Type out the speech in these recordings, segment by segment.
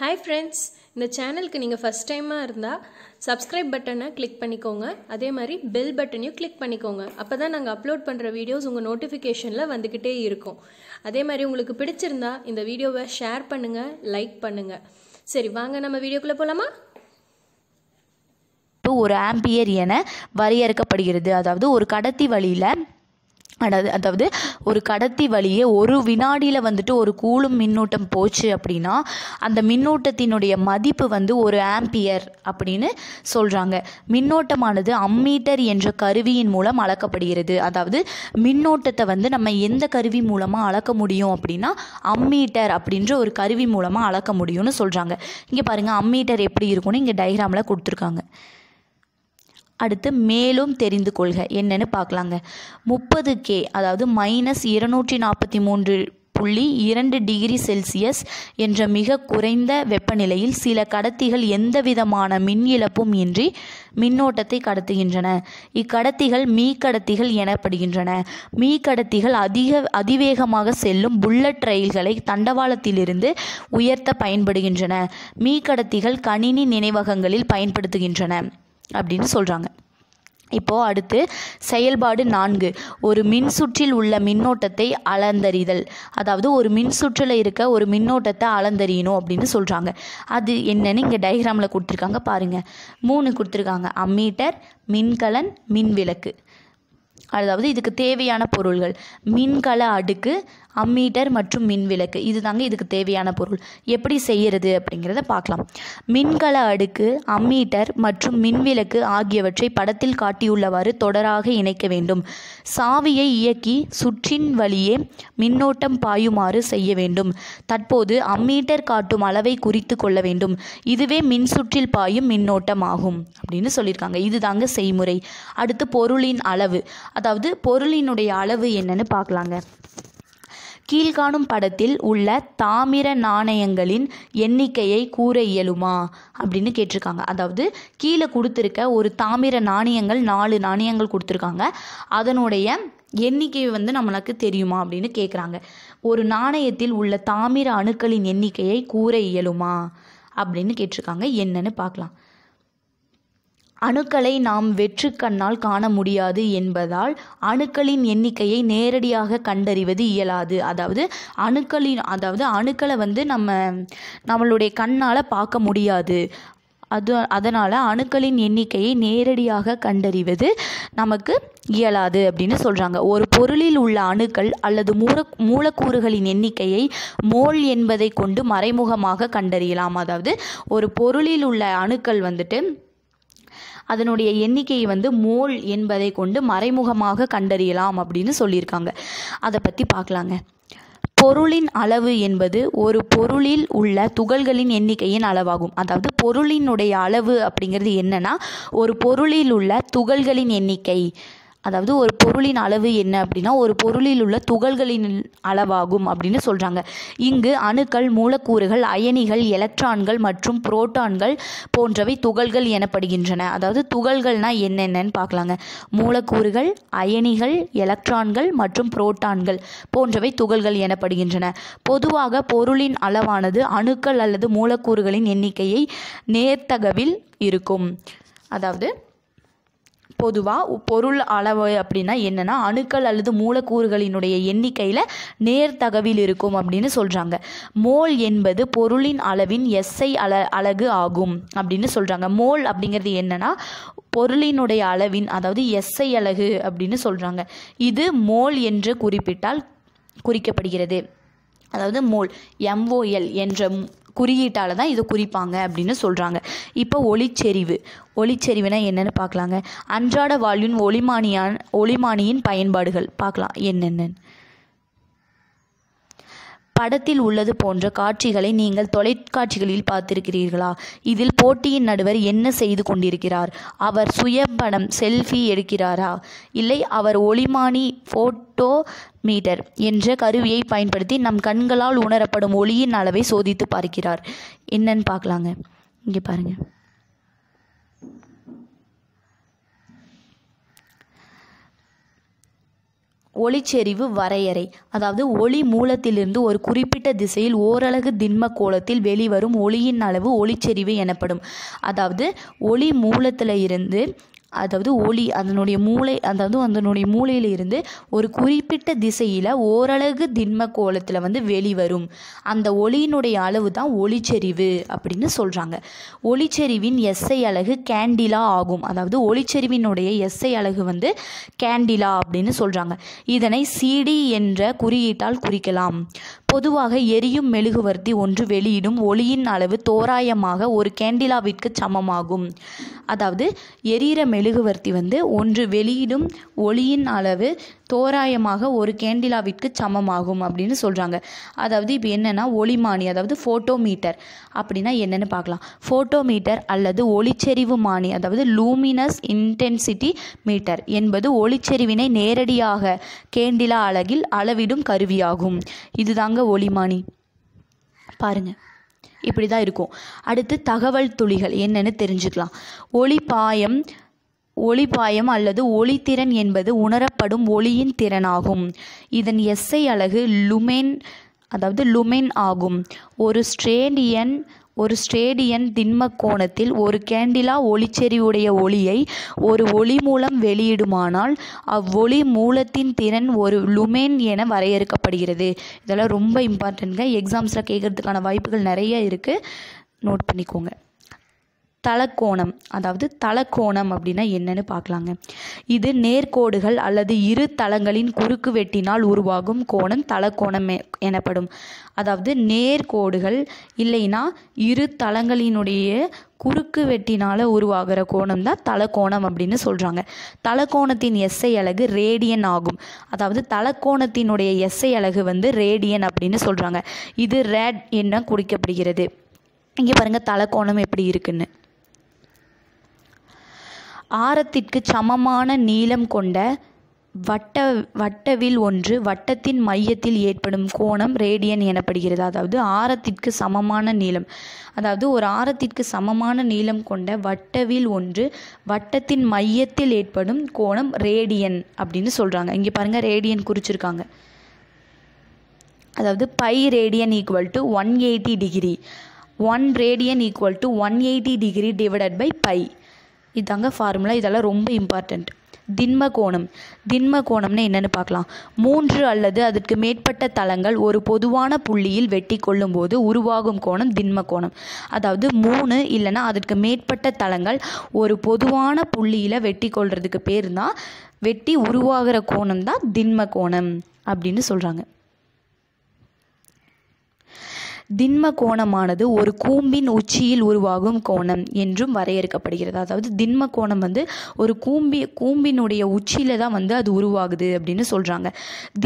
Hi friends இந்த சேனலுக்கு நீங்கள் ஃபஸ்ட் டைமாக இருந்தால் சப்ஸ்கிரைப் பட்டனை கிளிக் பண்ணிக்கோங்க. அதே மாதிரி பெல் பட்டனையும் கிளிக் பண்ணிக்கோங்க. அப்போ தான் நாங்கள் அப்லோட் பண்ணுற வீடியோஸ் உங்கள் நோட்டிஃபிகேஷனில் வந்துக்கிட்டே இருக்கும். அதே மாதிரி உங்களுக்கு பிடிச்சிருந்தா இந்த வீடியோவை ஷேர் பண்ணுங்கள் லைக் பண்ணுங்கள் சரி வாங்க நம்ம வீடியோக்குள்ளே போகலாமா ஒரு ஆம்பியர் என வரையறுக்கப்படுகிறது. அதாவது ஒரு கடத்தி வழியில் அதாவது அதாவது ஒரு கடத்தி வழியே ஒரு வினாடியில் வந்துட்டு ஒரு கூலும் மின்னூட்டம் போச்சு அப்படின்னா அந்த மின்னூட்டத்தினுடைய மதிப்பு வந்து ஒரு ஆம்பியர் அப்படின்னு சொல்கிறாங்க மின்னோட்டமானது அம்மீட்டர் என்ற கருவியின் மூலம் அளக்கப்படுகிறது. அதாவது மின்னோட்டத்தை வந்து நம்ம எந்த கருவி மூலமாக அளக்க முடியும் அப்படின்னா அம்மீட்டர் அப்படின்ற ஒரு கருவி மூலமாக அளக்க முடியும்னு சொல்கிறாங்க இங்கே பாருங்கள் அம்மீட்டர் எப்படி இருக்கும்னு இங்கே டயக்ராமில் கொடுத்துருக்காங்க. அடுத்து மேலும் தெரிந்து கொள்க. என்னன்னு பார்க்கலாங்க. முப்பது கே அதாவது மைனஸ் இருநூற்றி நாற்பத்தி மூன்று புள்ளி இரண்டு டிகிரி செல்சியஸ் என்ற மிக குறைந்த வெப்பநிலையில் சில கடத்திகள் எந்தவிதமான மின் இழப்பும் இன்றி மின்னோட்டத்தை கடத்துகின்றன. இக்கடத்திகள் மீக்கடத்திகள் எனப்படுகின்றன. மீக்கடத்திகள் அதிக அதிவேகமாக செல்லும் புல்லட் ரயில்களை தண்டவாளத்திலிருந்து உயர்த்த பயன்படுகின்றன. மீக்கடத்திகள் கணினி நினைவகங்களில் பயன்படுத்துகின்றன. அப்படின்னு சொல்கிறாங்க இப்போது அடுத்து செயல்பாடு நான்கு. ஒரு மின்சுற்றில் உள்ள மின்னோட்டத்தை அளந்தறிதல். அதாவது ஒரு மின்சுற்றில் இருக்க ஒரு மின்னோட்டத்தை அளந்தறியணும் அப்படின்னு சொல்கிறாங்க அது என்னன்னு இங்கே டயக்ராமில் கொடுத்துருக்காங்க பாருங்கள் மூணு கொடுத்துருக்காங்க. அம்மீட்டர் மின்கலன் மின்விளக்கு. அதாவது இதுக்கு தேவையான பொருள்கள். மின்கல அடுக்கு அம்மீட்டர் மற்றும் மின்விளக்கு. இது தாங்க இதுக்கு தேவையான பொருள். எப்படி செய்யறது அப்படிங்கிறத பார்க்கலாம். மின்கல அடுக்கு அம்மீட்டர் மற்றும் மின்விளக்கு ஆகியவற்றை படத்தில் காட்டியுள்ளவாறு தொடராக இணைக்க வேண்டும். சாவியை இயக்கி சுற்றின் வழியே மின்னோட்டம் பாயுமாறு செய்ய வேண்டும். தற்போது அம்மீட்டர் காட்டும் அளவை குறித்து கொள்ள வேண்டும். இதுவே மின்சுற்றில் பாயும் மின்னோட்டம் ஆகும் அப்படின்னு சொல்லியிருக்காங்க. இது தாங்க செய்முறை. அடுத்து பொருளின் அளவு. அதாவது பொருளினுடைய அளவு என்னன்னு பார்க்கலாங்க. கீழ்காணும் படத்தில் உள்ள தாமிர நாணயங்களின் எண்ணிக்கையை கூற இயலுமா? அப்படின்னு கேட்டிருக்காங்க. அதாவது கீழே கொடுத்துருக்க ஒரு தாமிர நாணயங்கள் நாலு நாணயங்கள் கொடுத்துருக்காங்க. அதனுடைய எண்ணிக்கை வந்து நம்மளுக்கு தெரியுமா? அப்படின்னு கேட்குறாங்க ஒரு நாணயத்தில் உள்ள தாமிர அணுக்களின் எண்ணிக்கையை கூற இயலுமா? அப்படின்னு கேட்டிருக்காங்க. என்னன்னு பார்க்கலாம். அணுக்களை நாம் வெற்று கண்ணால் காண முடியாது என்பதால் அணுக்களின் எண்ணிக்கையை நேரடியாக கண்டறிவது இயலாது. அதாவது அணுக்களின் அதாவது அணுக்களை வந்து நம்ம நம்மளுடைய கண்ணால் பார்க்க முடியாது. அது அதனால் அணுக்களின் எண்ணிக்கையை நேரடியாக கண்டறிவது நமக்கு இயலாது அப்படின்னு சொல்கிறாங்க ஒரு பொருளில் உள்ள அணுக்கள் அல்லது மூல மூலக்கூறுகளின் எண்ணிக்கையை மோல் என்பதை கொண்டு மறைமுகமாக கண்டறியலாம். அதாவது ஒரு பொருளில் உள்ள அணுக்கள் வந்துட்டு அதனுடைய எண்ணிக்கையை வந்து மோல் என்பதை கொண்டு மறைமுகமாக கண்டறியலாம் அப்படின்னு சொல்லியிருக்காங்க. அதை பற்றி பார்க்கலாங்க. பொருளின் அளவு என்பது ஒரு பொருளில் உள்ள துகள்களின் எண்ணிக்கையின் அளவாகும். அதாவது பொருளினுடைய அளவு அப்படிங்கிறது என்னன்னா ஒரு பொருளில் உள்ள துகள்களின் எண்ணிக்கை. அதாவது ஒரு பொருளின் அளவு என்ன அப்படின்னா ஒரு பொருளில் உள்ள துகள்களின் அளவாகும் அப்படின்னு சொல்கிறாங்க இங்கு அணுக்கள் மூலக்கூறுகள் அயனிகள் எலக்ட்ரான்கள் மற்றும் புரோட்டான்கள் போன்றவை துகள்கள் எனப்படுகின்றன. அதாவது துகள்கள்னால் என்னென்னன்னு பார்க்கலாங்க. மூலக்கூறுகள் அயனிகள் எலக்ட்ரான்கள் மற்றும் புரோட்டான்கள் போன்றவை துகள்கள் எனப்படுகின்றன. பொதுவாக பொருளின் அளவானது அணுக்கள் அல்லது மூலக்கூறுகளின் எண்ணிக்கையை நேர்த்தகவில் இருக்கும். அதாவது பொதுவாக பொருள் அளவு அப்படின்னா என்னென்னா அணுக்கள் அல்லது மூலக்கூறுகளினுடைய எண்ணிக்கையில் நேர்தகவில் இருக்கும் அப்படின்னு சொல்கிறாங்க மோல் என்பது பொருளின் அளவின் எஸ்ஐ அல அலகு ஆகும் அப்படின்னு சொல்கிறாங்க மோல் அப்படிங்கிறது என்னென்னா பொருளினுடைய அளவின் அதாவது எஸ்ஐ அழகு அப்படின்னு சொல்கிறாங்க இது மோல் என்று குறிப்பிட்டால் குறிக்கப்படுகிறது. அதாவது மோல் எம்ஓஎல் என்ற குறியீட்டால் தான் இதை குறிப்பாங்க அப்படின்னு சொல்கிறாங்க இப்போ ஒளிச்செறிவு. ஒளிச்செறிவுனா என்னென்னு பார்க்கலாங்க. அன்றாட வாழ்வின் ஒளிமானியான் ஒளிமானியின் பயன்பாடுகள். பார்க்கலாம். என்னென்னு. படத்தில் உள்ளது போன்ற காட்சிகளை நீங்கள் தொலைக்காட்சிகளில் பார்த்திருக்கிறீர்களா? இதில் போட்டியின் நடுவர் என்ன செய்து கொண்டிருக்கிறார்? அவர் சுயபடம் செல்ஃபி எடுக்கிறாரா? இல்லை அவர் ஒளிமானி ஃபோட்டோ மீட்டர் என்ற கருவியை பயன்படுத்தி நம் கண்களால் உணரப்படும் ஒளியின் அளவை சோதித்து பார்க்கிறார். என்னன்னு பார்க்கலாங்க. இங்கே பாருங்கள் ஒளிச்செறிவு வரையறை. அதாவது ஒளி மூலத்திலிருந்து ஒரு குறிப்பிட்ட திசையில் ஓரலகு திண்ம கோலத்தில் வெளிவரும் ஒளியின் அளவு ஒளிச்செறிவு எனப்படும். அதாவது ஒளி மூலத்தில் இருந்து அதாவது ஒளி அதனுடைய மூளை அதாவது அதனுடைய மூளையில இருந்து ஒரு குறிப்பிட்ட திசையில் ஓரலகு திண்ம கோலத்தில் வந்து வெளிவரும். அந்த ஒளியினுடைய அளவு தான் ஒளிச்செறிவு அப்படின்னு சொல்கிறாங்க ஒளிச்செறிவின் எஸ்ஐ அலகு கேண்டிலா ஆகும். அதாவது ஒளிச்செறிவினுடைய எஸ்ஐ அழகு வந்து கேண்டிலா அப்படின்னு சொல்கிறாங்க இதனை சிடி என்ற குறியீட்டால் குறிக்கலாம். பொதுவாக எரியும் மெழுகுவர்த்தி ஒன்று வெளியிடும் ஒளியின் அளவு தோராயமாக ஒரு கேண்டிலாவிற்கு சமமாகும். அதாவது எரியிற மெழுகுவர்த்தி வந்து ஒன்று வெளியிடும் ஒளியின் அளவு தோராயமாக ஒரு கேண்டிலாவிற்கு சமமாகும் அப்படின்னு சொல்கிறாங்க அதாவது இப்போ என்னென்னா ஒளிமானி அதாவது ஃபோட்டோமீட்டர் அப்படின்னா என்னென்னு பார்க்கலாம். ஃபோட்டோமீட்டர் அல்லது ஒளிச்செறிவு மானி அதாவது லூமினஸ் இன்டென்சிட்டி மீட்டர் என்பது ஒளிச்செறிவினை நேரடியாக கேண்டிலா அலகில் அளவிடும் கருவியாகும். இதுதாங்க ஒளிமானி. பாருங்கள் இப்படி தான் இருக்கும். அடுத்து தகவல் துளிகள் என்னென்னு தெரிஞ்சுக்கலாம். ஒளி பாயம் ஒளிபாயம் அல்லது ஒளித்திறன் என்பது உணரப்படும் ஒளியின் திறனாகும். இதன் எஸ்ஐ அலகு லுமென் அதாவது லுமென் ஆகும். ஒரு ஸ்ட்ரேடியன் ஒரு ஸ்ட்ரேடியன் திண்ம கோணத்தில் ஒரு கேண்டிலா ஒளிச்செறிவுடைய ஒளியை ஒரு ஒளி மூலம் வெளியிடுமானால் அவ்வொளி மூலத்தின் திறன் ஒரு லுமென் என வரையறுக்கப்படுகிறது. இதெல்லாம் ரொம்ப இம்பார்ட்டன்ட்ங்க எக்ஸாம்ஸில் கேட்கறதுக்கான வாய்ப்புகள் நிறைய இருக்குது நோட் பண்ணிக்கோங்க. தலக்கோணம். அதாவது தலக்கோணம் அப்படின்னா என்னன்னு பார்க்கலாங்க. இது நேர்கோடுகள் அல்லது இரு தளங்களின் குறுக்கு வெட்டினால் உருவாகும் கோணம் தலக்கோணம் எனப்படும். அதாவது நேர்கோடுகள் இல்லைன்னா இரு தளங்களினுடைய குறுக்கு வெட்டினால் உருவாகிற கோணம் தான் தலக்கோணம் அப்படின்னு சொல்கிறாங்க தலக்கோணத்தின் எஸ்ஐ அலகு ரேடியன் ஆகும். அதாவது தலக்கோணத்தினுடைய எஸ்ஐ அலகு வந்து ரேடியன் அப்படின்னு சொல்கிறாங்க இது ரேட் என்ன குறிக்கப்படுகிறது. இங்கே பாருங்கள் தலக்கோணம் எப்படி இருக்குன்னு. ஆரத்திற்கு சமமான நீளம் கொண்ட வட்ட வட்டவில் ஒன்று வட்டத்தின் மையத்தில் ஏற்படும் கோணம் ரேடியன் எனப்படுகிறது. அதாவது ஆரத்திற்கு சமமான நீளம். அதாவது ஒரு ஆரத்திற்கு சமமான நீளம் கொண்ட வட்டவில் ஒன்று வட்டத்தின் மையத்தில் ஏற்படும் கோணம் ரேடியன் அப்படின்னு சொல்கிறாங்க இங்கே பாருங்கள் ரேடியன் குறிச்சிருக்காங்க. அதாவது pi radian equal to one eighty degree one radian equal to one eighty degree divided by pi இதாங்க ஃபார்முலா இதெல்லாம் ரொம்ப இம்பார்ட்டண்ட் திண்ம கோணம் திண்ம கோணம்னு என்னன்னு பார்க்கலாம். மூன்று அல்லது அதற்கு மேற்பட்ட தளங்கள் ஒரு பொதுவான புள்ளியில் வெட்டி கொள்ளும்போது உருவாகும் கோணம் திண்ம கோணம் அதாவது மூணு இல்லைன்னா அதற்கு மேற்பட்ட தளங்கள் ஒரு பொதுவான புள்ளியில் வெட்டி கொள்றதுக்கு பேர் தான் வெட்டி உருவாகிற கோணம் தான் திண்ம கோணம் அப்படின்னு சொல்கிறாங்க திண்ம கோணமானது ஒரு கூம்பின் உச்சியில் உருவாகும் கோணம் என்றும் வரையறுக்கப்படுகிறது. அதாவது திண்ம கோணம் வந்து ஒரு கூம்பி கூம்பினுடைய உச்சியில தான் வந்து அது உருவாகுது அப்படின்னு சொல்கிறாங்க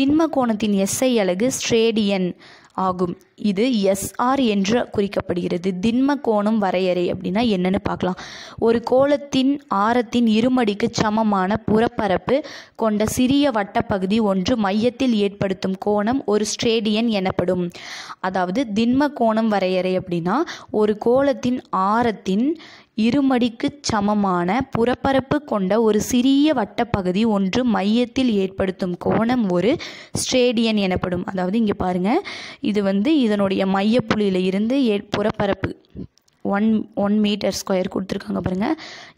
திண்ம கோணத்தின் எஸ்ஐ அலகு ஸ்ட்ரேடியன் ஆகும். இது எஸ்ஆர் என்று குறிக்கப்படுகிறது. திண்ம கோணம் வரையறை அப்படின்னா என்னன்னு பார்க்கலாம். ஒரு கோளத்தின் ஆரத்தின் இருமடிக்கு சமமான புறப்பரப்பு கொண்ட சிறிய வட்டப்பகுதி ஒன்று மையத்தில் ஏற்படுத்தும் கோணம் ஒரு ஸ்ட்ரேடியன் எனப்படும். அதாவது திண்ம கோணம் வரையறை அப்படின்னா ஒரு கோளத்தின் ஆரத்தின் இருமடிக்கு சமமான புறப்பரப்பு கொண்ட ஒரு சிறிய வட்டப்பகுதி ஒன்று மையத்தில் ஏற்படுத்தும் கோணம் ஒரு ஸ்ட்ரேடியன் எனப்படும். அதாவது இங்கே பாருங்கள் இது வந்து இதனுடைய மையப்புள்ளியில் இருந்து ஏ புறப்பரப்பு. ஒன் ஒன் மீட்டர் ஸ்கொயர் கொடுத்துருக்காங்க பாருங்க.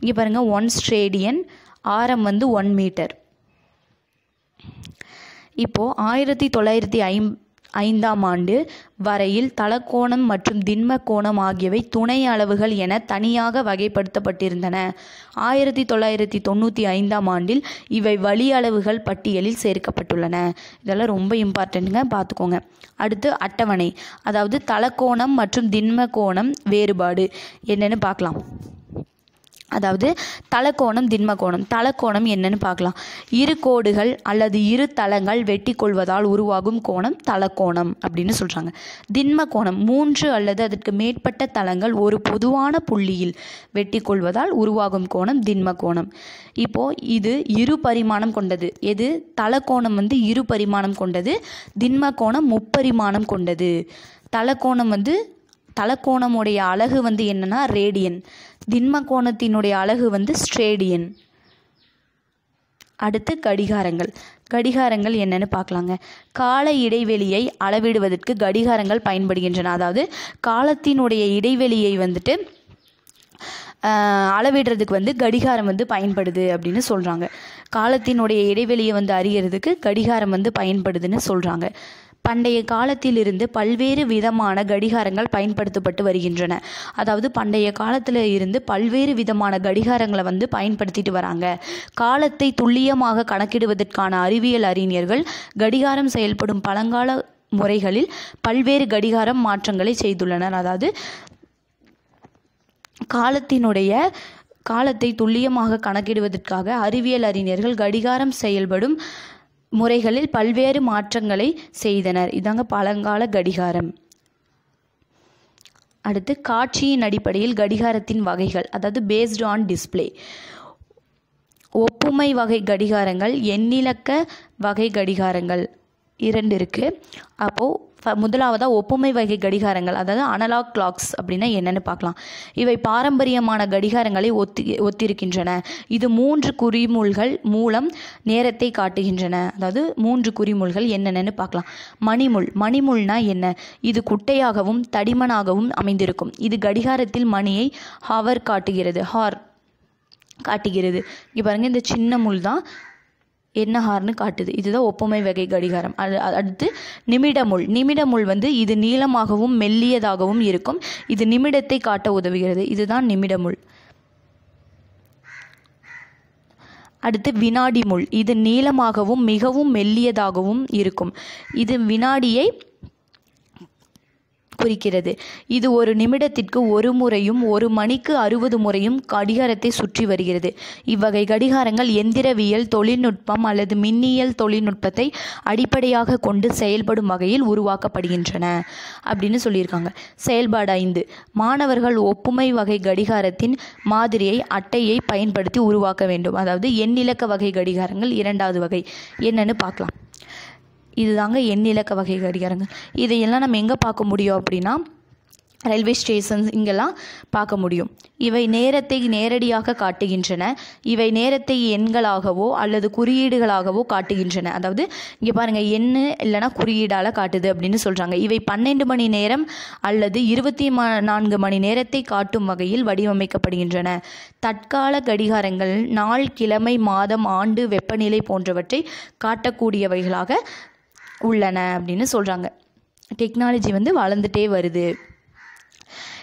இங்கே பாருங்க ஒன் ஸ்ட்ரேடியன் ஆரம் வந்து ஒன் மீட்டர் இப்போது ஆயிரத்தி தொள்ளாயிரத்தி ஐம் ஐந்தாம் ஆண்டு வரையில் தலக்கோணம் மற்றும் திண்ம கோணம் ஆகியவை துணை அளவுகள் என தனியாக வகைப்படுத்தப்பட்டிருந்தன. ஆயிரத்தி தொள்ளாயிரத்தி தொண்ணூற்றி ஐந்தாம் ஆண்டில் இவை வழி அளவுகள் பட்டியலில் சேர்க்கப்பட்டுள்ளன. இதெல்லாம் ரொம்ப இம்பார்ட்டண்ட்டுங்க பார்த்துக்கோங்க. அடுத்து அட்டவணை அதாவது தலக்கோணம் மற்றும் திண்ம கோணம் வேறுபாடு என்னென்னு பார்க்கலாம். அதாவது தலக்கோணம் திண்மக்கோணம் தலக்கோணம் என்னன்னு பார்க்கலாம். இரு கோடுகள் அல்லது இரு தளங்கள் வெட்டி கொள்வதால் உருவாகும் கோணம் தலக்கோணம் அப்படின்னு சொல்கிறாங்க திண்ம கோணம் மூன்று அல்லது அதற்கு மேற்பட்ட தளங்கள் ஒரு பொதுவான புள்ளியில் வெட்டி கொள்வதால் உருவாகும் கோணம் திண்ம கோணம் இப்போது இது இரு பரிமாணம் கொண்டது. எது? தலக்கோணம் வந்து இரு பரிமாணம் கொண்டது திண்ம கோணம் முப்பரிமாணம் கொண்டது. தலக்கோணம் வந்து தலக்கோணமுடைய அழகு வந்து என்னன்னா ரேடியன் திண்ம கோணத்தினுடைய அழகு வந்து ஸ்ட்ரேடியன். அடுத்து கடிகாரங்கள். கடிகாரங்கள் என்னன்னு பார்க்கலாங்க. கால இடைவெளியை அளவிடுவதற்கு கடிகாரங்கள் பயன்படுகின்றன. அதாவது காலத்தினுடைய இடைவெளியை வந்துட்டு அளவிடுறதுக்கு வந்து கடிகாரம் வந்து பயன்படுது அப்படின்னு சொல்கிறாங்க காலத்தினுடைய இடைவெளியை வந்து அறியறதுக்கு கடிகாரம் வந்து பயன்படுதுன்னு சொல்கிறாங்க பண்டைய காலத்திலிருந்து பல்வேறு விதமான கடிகாரங்கள் பயன்படுத்தப்பட்டு வருகின்றன. அதாவது பண்டைய காலத்தில் இருந்து பல்வேறு விதமான கடிகாரங்களை வந்து பயன்படுத்திட்டு வராங்க. காலத்தை துல்லியமாக கணக்கிடுவதற்கான அறிவியல் அறிஞர்கள் கடிகாரம் செயல்படும் பழங்கால முறைகளில் பல்வேறு கடிகாரம் மாற்றங்களை செய்துள்ளனர். அதாவது காலத்தினுடைய காலத்தை துல்லியமாக கணக்கிடுவதற்காக அறிவியல் அறிஞர்கள் கடிகாரம் செயல்படும் முறைகளில் பல்வேறு மாற்றங்களை செய்தனர். இதாங்க பழங்கால கடிகாரம். அடுத்து காட்சியின் அடிப்படையில் கடிகாரத்தின் வகைகள் அதாவது பேஸ்டு ஆன் டிஸ்ப்ளே ஒப்புமை வகை கடிகாரங்கள் எண்ணிலக்க வகை கடிகாரங்கள். இரண்டு இருக்குது அப்போது முதலாவதாக ஒப்புமை வகை கடிகாரங்கள் அதாவது அனலாக் கிளாக்ஸ் அப்படின்னா என்னென்னு பார்க்கலாம். இவை பாரம்பரியமான கடிகாரங்களை ஒத்தி ஒத்திருக்கின்றன. இது மூன்று குறிமுள்கள் மூலம் நேரத்தை காட்டுகின்றன. அதாவது மூன்று குறிமுள்கள் என்னென்னு பார்க்கலாம். மணிமுள் மணிமுள்னா என்ன? இது குட்டையாகவும் தடிமனாகவும் அமைந்திருக்கும். இது கடிகாரத்தில் மணியை ஹவர் காட்டுகிறது ஹார் காட்டுகிறது. இங்கே பாருங்கள் இந்த சின்ன முள் தான் என்ன ஹார்னு காட்டுது. இதுதான் ஒப்புமை வகை கடிகாரம். அது அடுத்து நிமிடமுள். நிமிடமுள் வந்து இது நீளமாகவும் மெல்லியதாகவும் இருக்கும். இது நிமிடத்தை காட்ட உதவுகிறது. இதுதான் நிமிடமுள். அடுத்து வினாடி முள் இது நீளமாகவும் மிகவும் மெல்லியதாகவும் இருக்கும். இது வினாடியை குறிக்கிறது. இது ஒரு நிமிடத்திற்கு ஒரு முறையும் ஒரு மணிக்கு அறுபது முறையும் கடிகாரத்தை சுற்றி வருகிறது. இவ்வகை கடிகாரங்கள் எந்திரவியல் தொழில்நுட்பம் அல்லது மின்னியல் தொழில்நுட்பத்தை அடிப்படையாக கொண்டு செயல்படும் வகையில் உருவாக்கப்படுகின்றன அப்படின்னு சொல்லியிருக்காங்க. செயல்பாடு ஐந்து. மாணவர்கள் ஒப்புமை வகை கடிகாரத்தின் மாதிரியை அட்டையை பயன்படுத்தி உருவாக்க வேண்டும். அதாவது எண்ணிலக்க வகை கடிகாரங்கள் இரண்டாவது வகை. என்னன்னு பார்க்கலாம். இதுதாங்க எண்ணிலக்க வகை கடிகாரங்கள் இதையெல்லாம் நம்ம எங்கே பார்க்க முடியும் அப்படின்னா ரயில்வே ஸ்டேஷன்ஸ் இங்கெல்லாம் பார்க்க முடியும். இவை நேரத்தை நேரடியாக காட்டுகின்றன. இவை நேரத்தை எண்களாகவோ அல்லது குறியீடுகளாகவோ காட்டுகின்றன. அதாவது இங்கே பாருங்கள் எண்ணு இல்லைன்னா குறியீடால் காட்டுது அப்படின்னு சொல்கிறாங்க இவை பன்னெண்டு மணி நேரம் அல்லது இருபத்தி ம நான்கு மணி நேரத்தை காட்டும் வகையில் வடிவமைக்கப்படுகின்றன. தற்கால கடிகாரங்கள் நாள் கிழமை மாதம் ஆண்டு வெப்பநிலை போன்றவற்றை காட்டக்கூடியவைகளாக உள்ளன அப்படின்னு சொல்கிறாங்க டெக்னாலஜி வந்து வளர்ந்துட்டே வருது.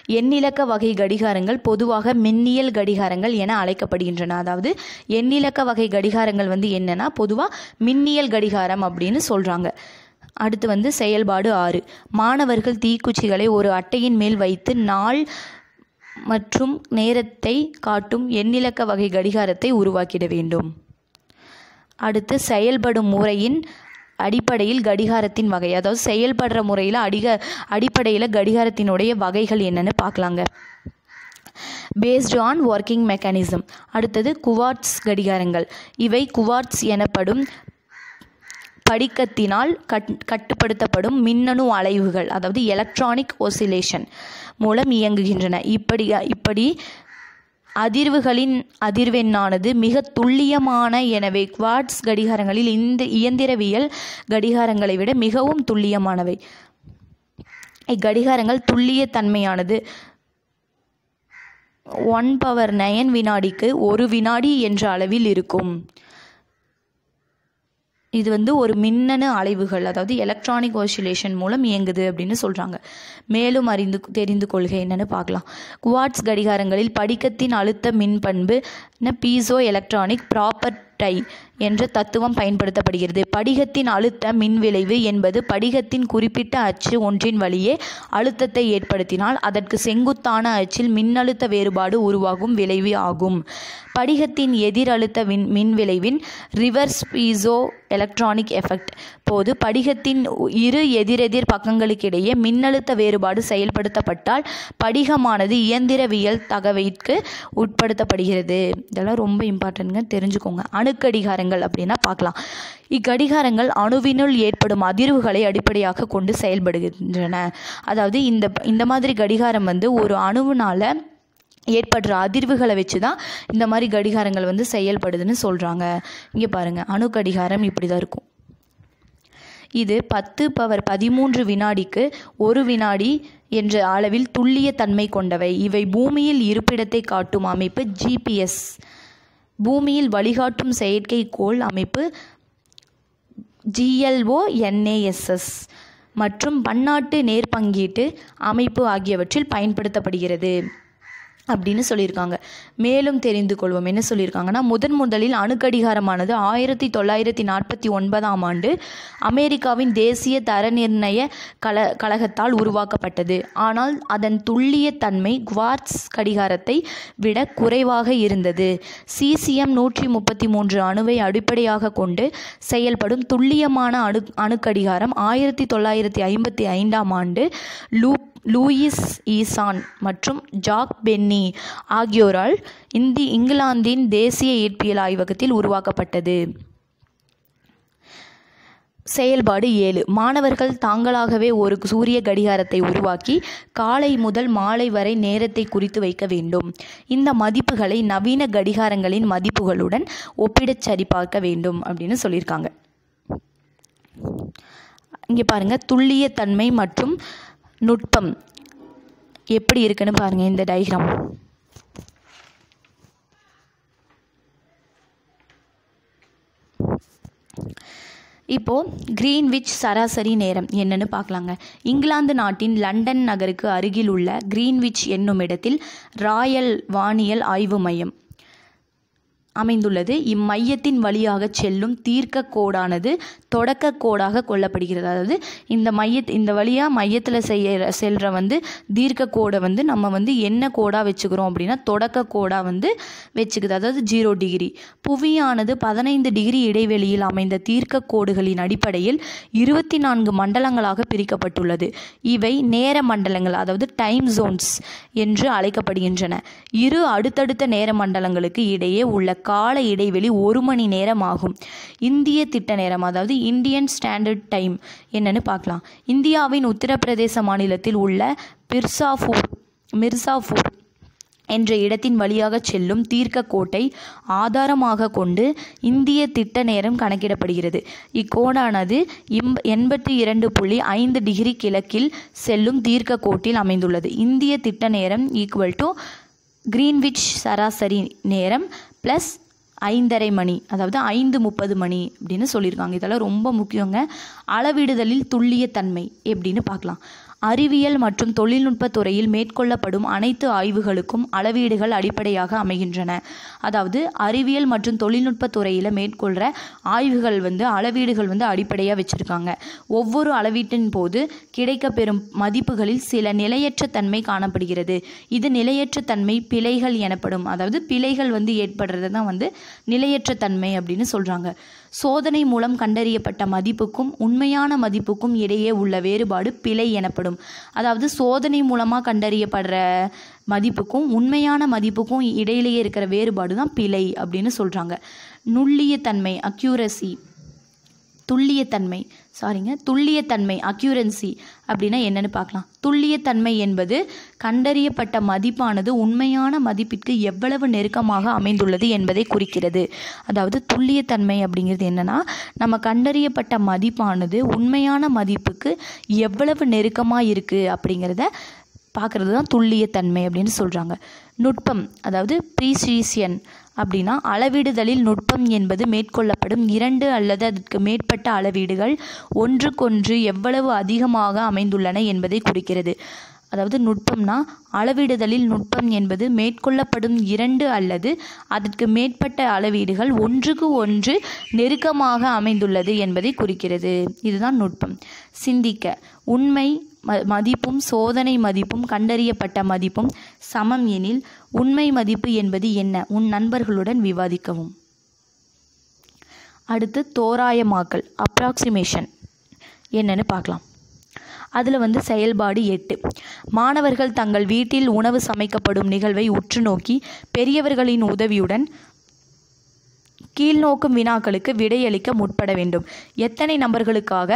எண்ணிலக்க வகை கடிகாரங்கள் பொதுவாக மின்னியல் கடிகாரங்கள் என அழைக்கப்படுகின்றன. அதாவது எண்ணிலக்க வகை கடிகாரங்கள் வந்து என்னென்னா பொதுவாக மின்னியல் கடிகாரம் அப்படின்னு சொல்கிறாங்க அடுத்து வந்து செயல்பாடு ஆறு. மாணவர்கள் தீக்குச்சிகளை ஒரு அட்டையின் மேல் வைத்து நாள் மற்றும் நேரத்தை காட்டும் எண்ணிலக்க வகை கடிகாரத்தை உருவாக்கிட வேண்டும். அடுத்து செயல்படும் முறையின் அடிப்படையில் கடிகாரத்தின் வகை. அதாவது செயல்படுற முறையில் அடிக அடிப்படையில் கடிகாரத்தினுடைய வகைகள் என்னென்னு பார்க்கலாங்க. பேஸ்டு ஆன் ஒர்க்கிங் மெக்கானிசம் அடுத்தது குவார்ட்ஸ் கடிகாரங்கள். இவை குவார்ட்ஸ் எனப்படும் படிக்கத்தினால் கட் கட்டுப்படுத்தப்படும் மின்னணு அலைவுகள் அதாவது எலக்ட்ரானிக் ஓசிலேஷன் மூலம் இயங்குகின்றன. இப்படி இப்படி அதிர்வுகளின் அதிர்வெண்ணானது மிக துல்லியமான எனவே குவாட்ஸ் கடிகாரங்களில் இந்த இயந்திரவியல் கடிகாரங்களை விட மிகவும் துல்லியமானவை. இக்கடிகாரங்கள் துல்லிய தன்மையானது. ஒன் பவர் நயன் வினாடிக்கு ஒரு வினாடி என்ற அளவில் இருக்கும். இது வந்து ஒரு மின்னணு அலைவுகள் அதாவது எலக்ட்ரானிக் ஓசிலேஷன் மூலம் இயங்குது அப்படின்னு சொல்கிறாங்க மேலும் அறிந்து தெரிந்து கொள்கை என்னன்னு பார்க்கலாம். குவாட்ஸ் கடிகாரங்களில் படிக்கத்தின் அழுத்த மின் பண்பு பீசோ எலக்ட்ரானிக் டை என்ற தத்துவம் பயன்படுத்தப்படுகிறது. படிகத்தின் அழுத்த மின்விளைவு என்பது படிகத்தின் குறிப்பிட்ட அச்சு ஒன்றின் வழியே அழுத்தத்தை ஏற்படுத்தினால் அதற்கு செங்குத்தான அச்சில் மின்னழுத்த வேறுபாடு உருவாகும் விளைவு ஆகும். படிகத்தின் எதிர் அழுத்த மின் மின்விளைவின் ரிவர்ஸ் பீசோ எலக்ட்ரானிக் எஃபெக்ட். போது படிகத்தின் இரு எதிரெதிர் பக்கங்களுக்கிடையே மின்னழுத்த வேறுபாடு செயல்படுத்தப்பட்டால் படிகமானது இயந்திரவியல் தகவைக்கு உட்படுத்தப்படுகிறது. இதெல்லாம் ரொம்ப இம்பார்ட்டன்ட்ங்க தெரிஞ்சுக்கோங்க. அணுக்கடிகாரங்கள் அப்படின்னா பார்க்கலாம். இக்கடிகாரங்கள் அணுவினுள் ஏற்படும் அதிர்வுகளை அடிப்படையாக கொண்டு செயல்படுகின்றன. அதாவது இந்த இந்த மாதிரி கடிகாரம் வந்து ஒரு அணுவினால ஏற்படுற அதிர்வுகளை வச்சு தான் இந்த மாதிரி கடிகாரங்கள் வந்து செயல்படுதுன்னு சொல்கிறாங்க இங்கே பாருங்கள் அணு கடிகாரம் இப்படி தான் இருக்கும். இது பத்து பவர் பதிமூன்று வினாடிக்கு ஒரு வினாடி என்ற அளவில் துல்லிய தன்மை கொண்டவை. இவை பூமியில் இருப்பிடத்தை காட்டும் அமைப்பு ஜிபிஎஸ் பூமியில் வழிகாட்டும் செயற்கைக்கோள் அமைப்பு ஜிஎல்ஓ என்ஏஎஸ்எஸ் மற்றும் பன்னாட்டு நேர்பங்கீட்டு அமைப்பு ஆகியவற்றில் பயன்படுத்தப்படுகிறது. அப்படின்னு சொல்லியிருக்காங்க. மேலும் தெரிந்து கொள்வோம். என்ன சொல்லியிருக்காங்கன்னா முதன் முதலில் அணுக்கடிகாரமானது ஆயிரத்தி தொள்ளாயிரத்தி நாற்பத்தி ஒன்பதாம் ஆண்டு அமெரிக்காவின் தேசிய தர நிர்ணய கல கழகத்தால் உருவாக்கப்பட்டது. ஆனால் அதன் துல்லிய தன்மை குவார்ட்ஸ் கடிகாரத்தை விட குறைவாக இருந்தது. சிசிஎம் நூற்றி முப்பத்தி மூன்று அணுவை அடிப்படையாக கொண்டு செயல்படும் துல்லியமான அணு அணுக்கடிகாரம் ஆயிரத்தி தொள்ளாயிரத்தி ஐம்பத்தி ஐந்தாம் ஆண்டு லூப் லூயிஸ் ஈசான் மற்றும் ஜாக் பென்னி ஆகியோரால் இந்தி இங்கிலாந்தின் தேசிய இயற்பியல் ஆய்வகத்தில் உருவாக்கப்பட்டது. செயல்பாடு ஏழு. மாணவர்கள் தாங்களாகவே ஒரு சூரிய கடிகாரத்தை உருவாக்கி காலை முதல் மாலை வரை நேரத்தை குறித்து வைக்க வேண்டும். இந்த மதிப்புகளை நவீன கடிகாரங்களின் மதிப்புகளுடன் ஒப்பிடச் சரிபார்க்க வேண்டும் அப்படின்னு சொல்லியிருக்காங்க. இங்கே பாருங்கள் துல்லியத்தன்மை மற்றும் நுட்பம். எப்படி இருக்குன்னு பாருங்கள் இந்த டயக்ராம் இப்போது கிரீன்விச் சராசரி நேரம் என்னன்னு பார்க்கலாங்க. இங்கிலாந்து நாட்டின் லண்டன் நகருக்கு அருகில் உள்ள கிரீன்விச் என்னும் இடத்தில் ராயல் வானியல் ஆய்வு மையம். அமைந்துள்ளது. இம்மையத்தின் வழியாக செல்லும் தீர்க்க கோடானது தொடக்க கோடாக கொள்ளப்படுகிறது. அதாவது இந்த மைய இந்த வழியாக மையத்தில் செய்ய செல்கிற வந்து தீர்க்க கோடை வந்து நம்ம வந்து என்ன கோடாக வச்சுக்கிறோம் அப்படின்னா தொடக்க கோடாக வந்து வச்சுக்குது. அதாவது ஜீரோ டிகிரி. புவியானது பதினைந்து டிகிரி இடைவெளியில் அமைந்த தீர்க்க கோடுகளின் அடிப்படையில் இருபத்தி நான்கு மண்டலங்களாக பிரிக்கப்பட்டுள்ளது. இவை நேர மண்டலங்கள் அதாவது டைம் ஜோன்ஸ் என்று அழைக்கப்படுகின்றன. இரு அடுத்தடுத்த நேர மண்டலங்களுக்கு இடையே உள்ள கால இடைவெளி ஒரு மணி நேரம் ஆகும் இந்திய திட்ட நேரம் அதாவது இந்தியன் ஸ்டாண்டர்ட் டைம் என்னன்னு பார்க்கலாம். இந்தியாவின் உத்தரப்பிரதேச மாநிலத்தில் உள்ள பிர்சாஃபூர் மிர்சாஃபூர் என்ற இடத்தின் வழியாக செல்லும் தீர்க்க கோட்டை ஆதாரமாக கொண்டு இந்திய திட்ட நேரம் கணக்கிடப்படுகிறது. இக்கோடானது இம் எண்பத்தி இரண்டு புள்ளி ஐந்து டிகிரி கிழக்கில் செல்லும் தீர்க்க கோட்டில் அமைந்துள்ளது. இந்திய திட்ட நேரம் ஈக்குவல் டு கிரீன்விச் சராசரி நேரம் ப்ளஸ் ஐந்தரை மணி அதாவது ஐந்து முப்பது மணி அப்படின்னு சொல்லியிருக்காங்க. இதெல்லாம் ரொம்ப முக்கியங்க. அளவிடுதலில் துல்லியத்தன்மை எப்படின்னு பார்க்கலாம். அறிவியல் மற்றும் தொழில்நுட்ப துறையில் மேற்கொள்ளப்படும் அனைத்து ஆய்வுகளுக்கும் அளவீடுகள் அடிப்படையாக அமைகின்றன. அதாவது அறிவியல் மற்றும் தொழில்நுட்ப துறையில் மேற்கொள்கிற ஆய்வுகள் வந்து அளவீடுகள் வந்து அடிப்படையாக வச்சுருக்காங்க. ஒவ்வொரு அளவீட்டின் போது கிடைக்கப்பெறும் மதிப்புகளில் சில நிலையற்ற தன்மை காணப்படுகிறது. இது நிலையற்ற தன்மை பிழைகள் எனப்படும் அதாவது பிழைகள் வந்து ஏற்படுறது தான் வந்து நிலையற்ற தன்மை அப்படின்னு சொல்கிறாங்க சோதனை மூலம் கண்டறியப்பட்ட மதிப்புக்கும் உண்மையான மதிப்புக்கும் இடையே உள்ள வேறுபாடு பிழை எனப்படும். அதாவது சோதனை மூலமாக கண்டறியப்படுற மதிப்புக்கும் உண்மையான மதிப்புக்கும் இடையிலேயே இருக்கிற வேறுபாடு தான் பிழை அப்படின்னு சொல்கிறாங்க நுள்ளியத்தன்மை அக்யூரசி துல்லியத்தன்மை. சாரிங்க துல்லியத்தன்மை அக்யூரன்சி அப்படின்னா என்னன்னு பார்க்கலாம். துல்லியத்தன்மை என்பது கண்டறியப்பட்ட மதிப்பானது உண்மையான மதிப்பிற்கு எவ்வளவு நெருக்கமாக அமைந்துள்ளது என்பதை குறிக்கிறது. அதாவது துல்லியத்தன்மை அப்படிங்கிறது என்னன்னா நம்ம கண்டறியப்பட்ட மதிப்பானது உண்மையான மதிப்புக்கு எவ்வளவு நெருக்கமாக இருக்குது அப்படிங்கிறத பார்க்குறது தான் துல்லியத்தன்மை அப்படின்னு சொல்கிறாங்க நுட்பம் அதாவது ப்ரீசிஷியன் அப்படின்னா அளவிடுதலில் நுட்பம் என்பது மேற்கொள்ளப்படும் இரண்டு அல்லது அதற்கு மேற்பட்ட அளவீடுகள் ஒன்றுக்கொன்று எவ்வளவு அதிகமாக அமைந்துள்ளன என்பதை குறிக்கிறது. அதாவது நுட்பம்னா அளவிடுதலில் நுட்பம் என்பது மேற்கொள்ளப்படும் இரண்டு அல்லது அதற்கு மேற்பட்ட அளவீடுகள் ஒன்றுக்கு ஒன்று நெருக்கமாக அமைந்துள்ளது என்பதை குறிக்கிறது. இதுதான் நுட்பம். சிந்திக்க. உண்மை ம மதிப்பும் சோதனை மதிப்பும் கண்டறியப்பட்ட மதிப்பும் சமம் எனில் உண்மை மதிப்பு என்பது என்ன? உன் நண்பர்களுடன் விவாதிக்கவும். அடுத்து தோராயமாக்கல் அப்ராக்சிமேஷன் என்னன்னு பார்க்கலாம். அதில் வந்து செயல்பாடு எட்டு. மாணவர்கள் தங்கள் வீட்டில் உணவு சமைக்கப்படும் நிகழ்வை உற்று நோக்கி பெரியவர்களின் உதவியுடன் கீழ்நோக்கும் வினாக்களுக்கு விடையளிக்க முற்பட வேண்டும். எத்தனை நபர்களுக்காக?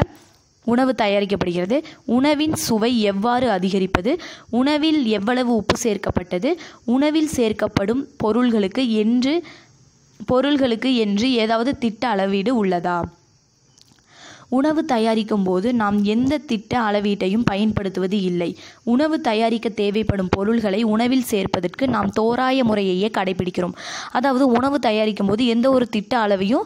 உணவு தயாரிக்கப்படுகிறது. உணவின் சுவை எவ்வாறு அதிகரிப்பது? உணவில் எவ்வளவு உப்பு சேர்க்கப்பட்டது? உணவில் சேர்க்கப்படும் பொருள்களுக்கு என்று பொருள்களுக்கு என்று ஏதாவது திட்ட அளவீடு உள்ளதா? உணவு தயாரிக்கும் போது நாம் எந்த திட்ட அளவீட்டையும் பயன்படுத்துவது இல்லை. உணவு தயாரிக்க தேவைப்படும் பொருள்களை உணவில் சேர்ப்பதற்கு நாம் தோராய முறையையே கடைபிடிக்கிறோம். அதாவது உணவு தயாரிக்கும் போது எந்த ஒரு திட்ட அளவையும்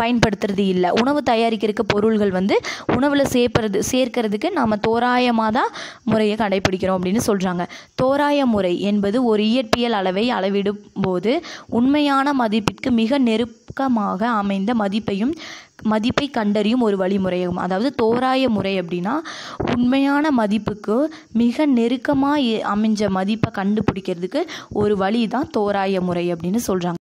பயன்படுத்துறது இல்லை. உணவு தயாரிக்கிறதுக்கு பொருள்கள் வந்து உணவில் சேர்ப்பது சேர்க்கறதுக்கு நாம் தோராயமாக தான் முறையை கடைபிடிக்கிறோம் அப்படின்னு சொல்கிறாங்க தோராய முறை என்பது ஒரு இயற்பியல் அளவை அளவிடும் போது உண்மையான மதிப்பிற்கு மிக நெருக்கமாக அமைந்த மதிப்பையும் மதிப்பை கண்டறியும் ஒரு வழிமுறையாகும் அதாவது தோராய முறை அப்படின்னா உண்மையான மதிப்புக்கு மிக நெருக்கமாக அமைஞ்ச மதிப்பை கண்டுபிடிக்கிறதுக்கு ஒரு வழி தான் தோராய முறை அப்படின்னு சொல்கிறாங்க